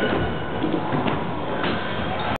Thank you.